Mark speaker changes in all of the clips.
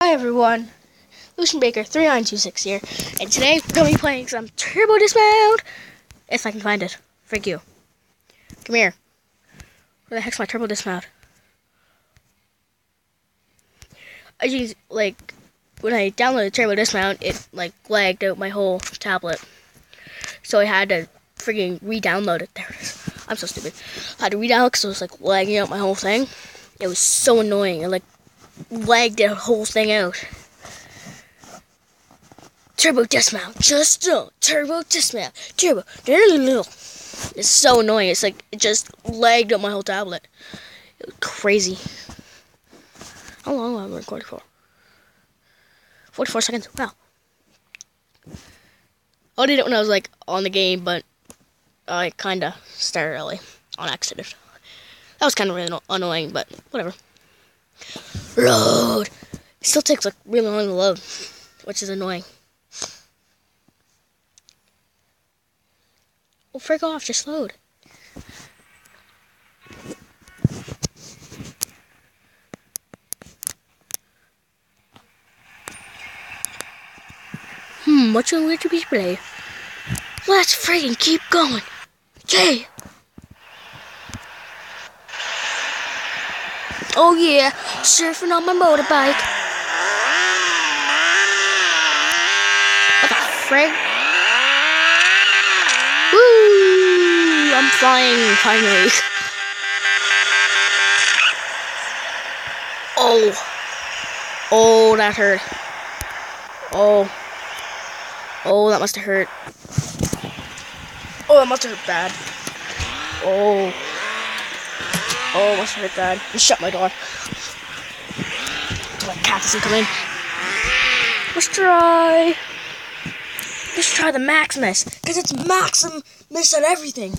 Speaker 1: Hi everyone, Lucien Baker 3926 here, and today we're going to be playing some Turbo Dismount, if I can find it. Frick you. Come here. Where the heck's my Turbo Dismount? I use, like, when I downloaded Turbo Dismount, it, like, lagged out my whole tablet. So I had to freaking re-download it. There it is. I'm so stupid. I had to re-download because it was, like, lagging out my whole thing. It was so annoying. It, like, lagged the whole thing out. Turbo dismount, just do turbo dismount, turbo. It's so annoying. It's like it just lagged up my whole tablet. It was crazy. How long have I recording for? Forty-four seconds. Wow. I did it when I was like on the game, but I kind of started early on accident. That was kind of really annoying, but whatever. Load. It still takes like really long to load, which is annoying. Well, frick off, just load. Hmm, what's on to be play? Let's freaking keep going. Yay! Oh yeah, surfing on my motorbike. What? Woo! I'm flying finally. Oh. Oh, that hurt. Oh. Oh, that must have hurt. Oh, that must have hurt bad. Oh. Oh, have hurt bad. And shut my door. My cat doesn't come in. Let's try. Let's try the Maximus. Because it's Maximus on everything.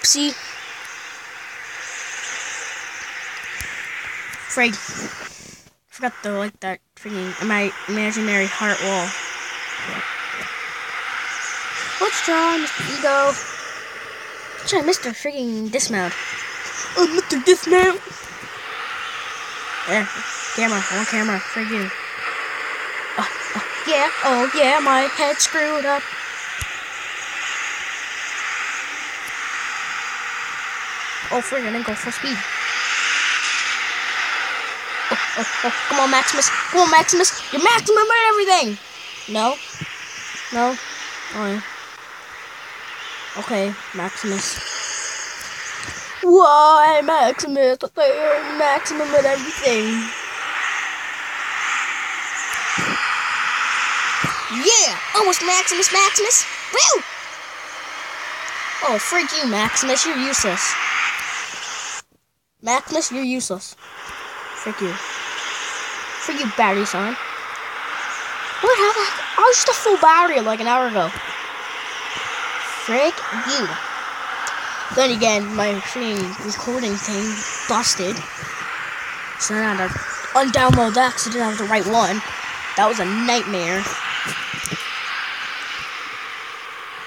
Speaker 1: Oopsie. Frig. Forgot to like that freaking my imaginary heart wall. Let's try Mr. Ego. Let's try Mr. Freaking Dismount. Oh, Mr. Dismount. There, camera, one oh, camera, frig you. Oh, oh, yeah, oh yeah, my head screwed up. Oh, frig, I didn't go full speed. Oh, oh, oh, come on, Maximus. Come on, Maximus. You're maximum at everything. No. No. Oh, yeah. Okay, Maximus. Why, Maximus? You're maximum at everything. Yeah! Almost Maximus, Maximus. Woo! Oh, freak you, Maximus. You're useless. Maximus, you're useless. Frick you. Frick you, battery son. What happened? I was just a full battery like an hour ago. Frick you. Then again, my freaking recording thing busted. So then I had to undownload that because I didn't have the right one. That was a nightmare.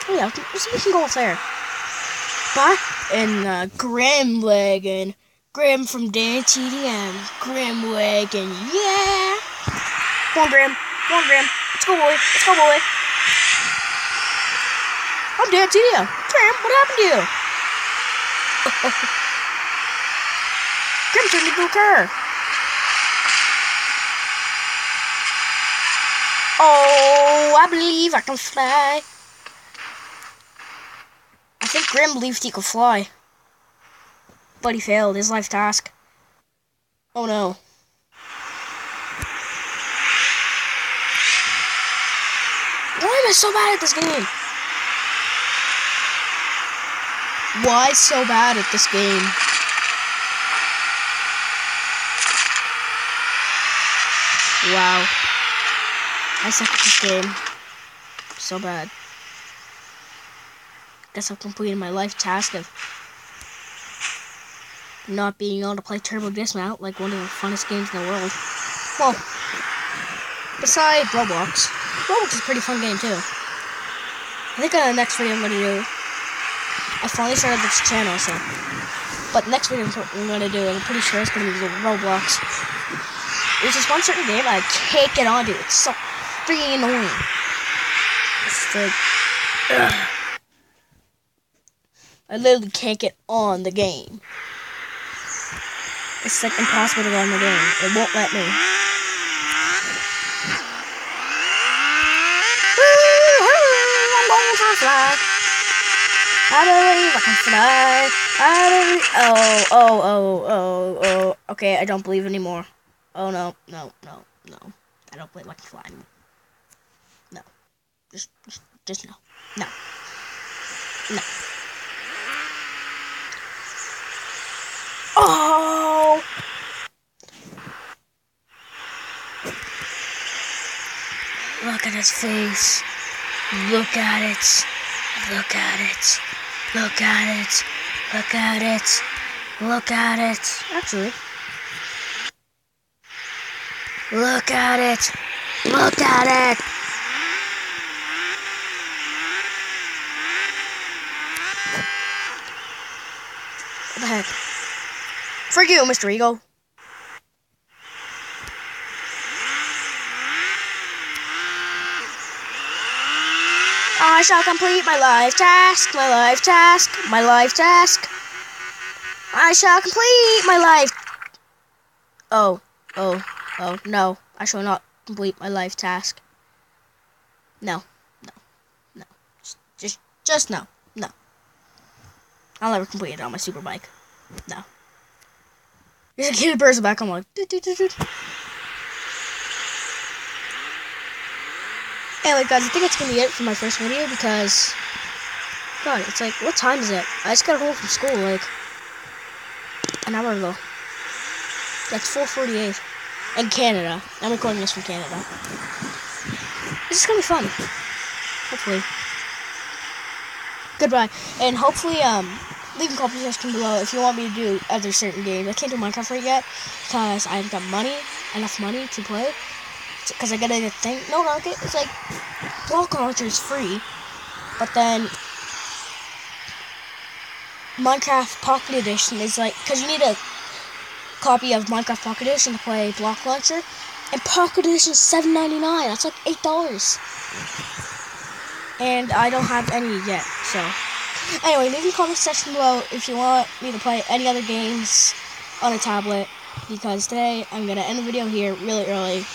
Speaker 1: Oh yeah, let's see if we can go up there. Bye. And uh, Grimwagon. Grim from Dan TDM. Grimwagon, yeah! Come on, Grim. Come on, Grim. Let's go, boy. Let's go, boy. I'm Dan TDM. Grim, what happened to you? Grim turned into a car. Oh, I believe I can fly. I think Grim believed he could fly. But he failed his life task. Oh no. Why am I so bad at this game? Why so bad at this game? Wow. I suck at this game. So bad. Guess I've completed my life task of not being able to play Turbo Dismount, like one of the funnest games in the world. Well, besides Roblox, Roblox is a pretty fun game too. I think uh, the next video I'm gonna do, I finally started this channel, so. But next video I'm gonna do, I'm pretty sure it's gonna be Roblox. There's this one certain game I can't get onto. It's so freaking annoying. It's like. I literally can't get on the game. It's like impossible to on the game. It won't let me. I believe I can fly. I believe. Oh, oh, oh, oh, oh. Okay, I don't believe anymore. Oh no, no, no, no. I don't believe I can fly anymore. No. Just, just, just no. No. No. Oh! Look at his face. Look at it. Look at it. Look at it. Look at it. Look at it. Actually. Look at it. Look at it. What the heck? For you, Mr. Eagle. I shall complete my life task, my life task, my life task. I shall complete my life. Oh, oh, oh, no. I shall not complete my life task. No, no, no. Just, just, just no, no. I'll never complete it on my super bike. No. There's a cute person back. I'm like. Anyway, guys, I think it's gonna be it for my first video because, God, it's like, what time is it? I just got home from school like an hour ago. That's 4:48 in Canada. I'm recording this from Canada. This is gonna be fun. Hopefully. Goodbye, and hopefully, um, leave a comment section below if you want me to do other certain games. I can't do Minecraft right yet because I haven't got money, enough money to play. Because I get thing. No, no, it's like block launcher is free, but then Minecraft Pocket Edition is like because you need a copy of Minecraft Pocket Edition to play block launcher, and Pocket Edition is seven ninety nine. That's like eight dollars, and I don't have any yet. So anyway, leave the comment section below if you want me to play any other games on a tablet. Because today I'm gonna end the video here really early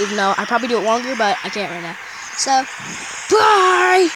Speaker 1: even though I probably do it longer, but I can't right now. So, bye!